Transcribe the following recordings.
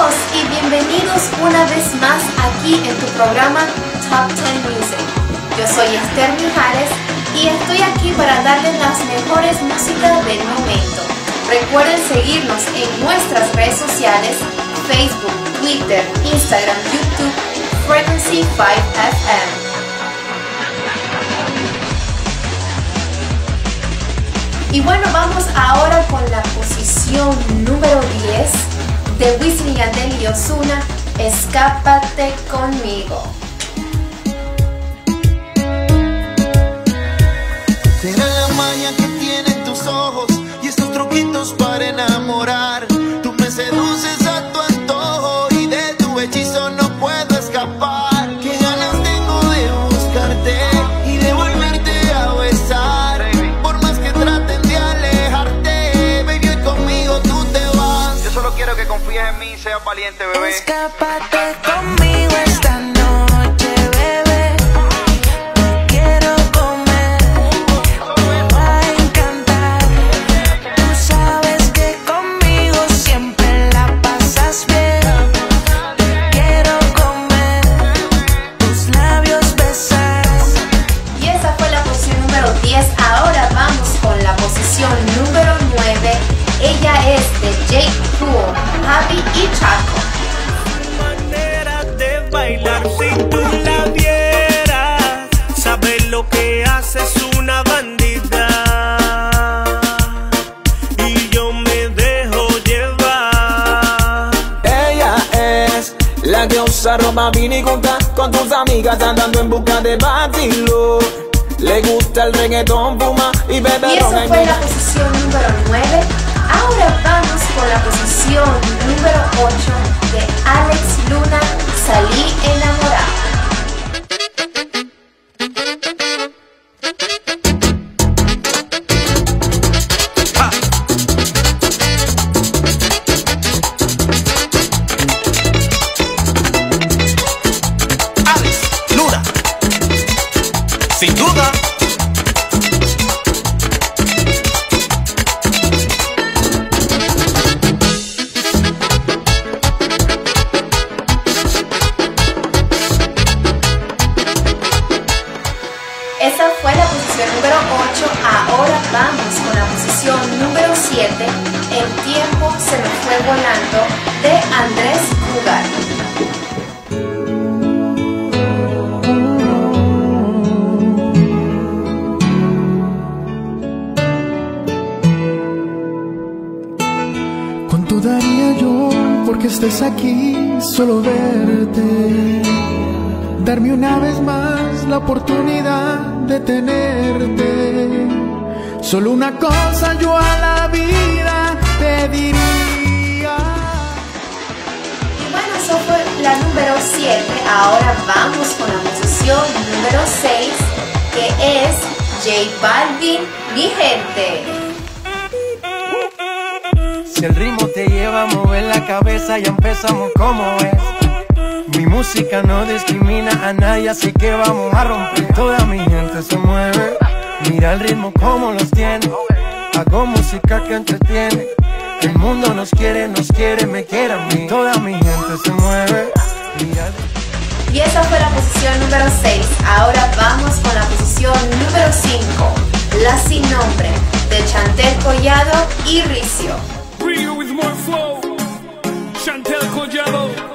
Y bienvenidos una vez más aquí en tu programa Top 10 Music. Yo soy Esther Mijares y estoy aquí para darles las mejores músicas del momento. Recuerden seguirnos en nuestras redes sociales, Facebook, Twitter, Instagram, YouTube, Frequency 5FM. Y bueno, vamos ahora con la posición número 10 de Wisin y Yandel y Ozuna, Escápate conmigo. Será la magia que tienen tus ojos y estos truquitos para enamorar. Tú me seduces valiente, bebé. Escápate conmigo esta noche, Happy y Chaco. manera de bailar si tú la vieras sabes lo que hace es una bandida y yo me dejo llevar Ella es la que usa ropa mini junta con tus amigas andando en busca de vacilo. Le gusta el reggaetón, fuma y bebe Y esa fue la posición número 9. Número 8. Ahora vamos con la posición número 7. El tiempo se me fue volando de Andrés. ¿Cuánto daría yo porque estés aquí, solo verte? Darme una vez más la oportunidad de tenerte. Solo una cosa yo a la vida te diría. Y bueno, eso fue la número 7. Ahora vamos con la posición número 6, que es J Balvin, mi gente. Si el ritmo te lleva a mover la cabeza, ya empezamos como es. Mi música no discrimina a nadie, así que vamos a romper. Toda mi gente se mueve. Mira el ritmo como los tiene. Hago música que entretiene. El mundo nos quiere, nos quiere, me quiere a mí. Toda mi gente se mueve. Mira el Y esa fue la posición número 6. Ahora vamos con la posición número 5, La Sin Nombre, de Chantel Collado y Ricio. Rio with more flow Chantel Collado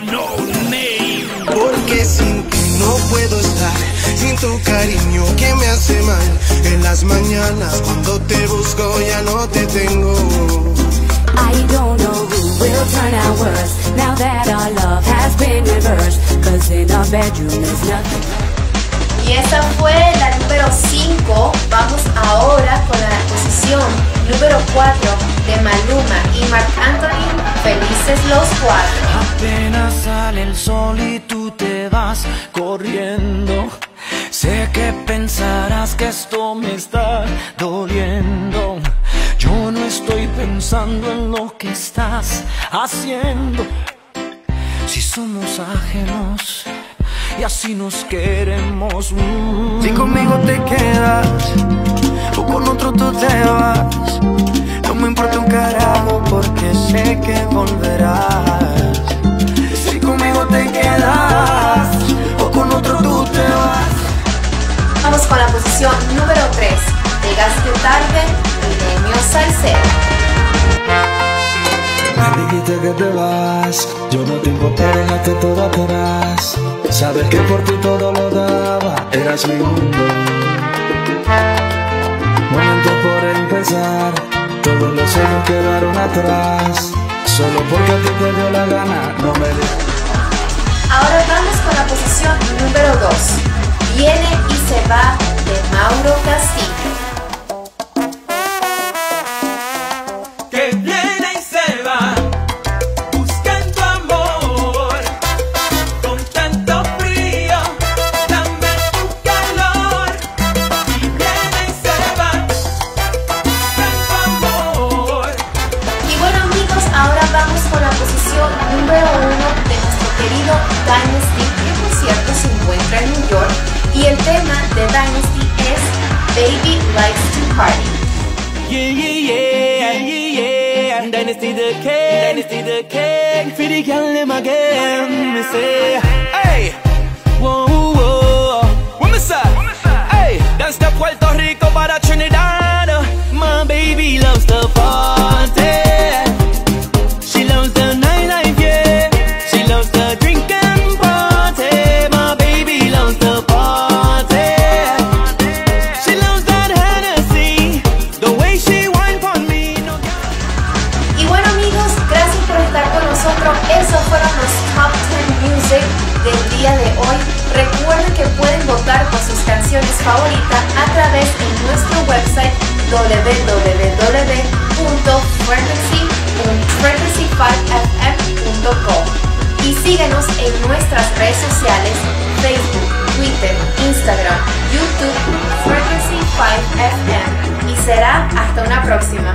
no name Porque sin ti no puedo estar, sin tu cariño que me hace mal. En las mañanas cuando te busco ya no te tengo. I don't know who will turn out worse now that our love has been reversed. Cause in our bedroom there's nothing. Y esa fue la número 5. Vamos ahora con la posición número 4 de Maluma y Anthony. Felices los cuatro. Apenas sale el sol y tú te vas corriendo. Sé que pensarás que esto me está doliendo. Yo no estoy pensando en lo que estás haciendo. Si somos ajenos y así nos queremos. Si conmigo te quedas o con otro tú te vas. Posición número 3. Llegaste tarde, Milenio Salcedo. Me dijiste que te vas, yo no te importé, dejaste todo atrás. Sabes que por ti todo lo daba, eras mi mundo. Momento por empezar, todos los años quedaron atrás. Solo porque a ti te dio la gana, no me di. Ahora vamos con la posición número 2. Viene y se va Lauro Castillo. Dynasty the king. cake, Dynasty the king. 50 gal in my game, me say, hey. Favoritas a través de nuestro website www.frequency.frequency5fm.com y síguenos en nuestras redes sociales Facebook, Twitter, Instagram, YouTube, Frequency 5FM y será hasta una próxima.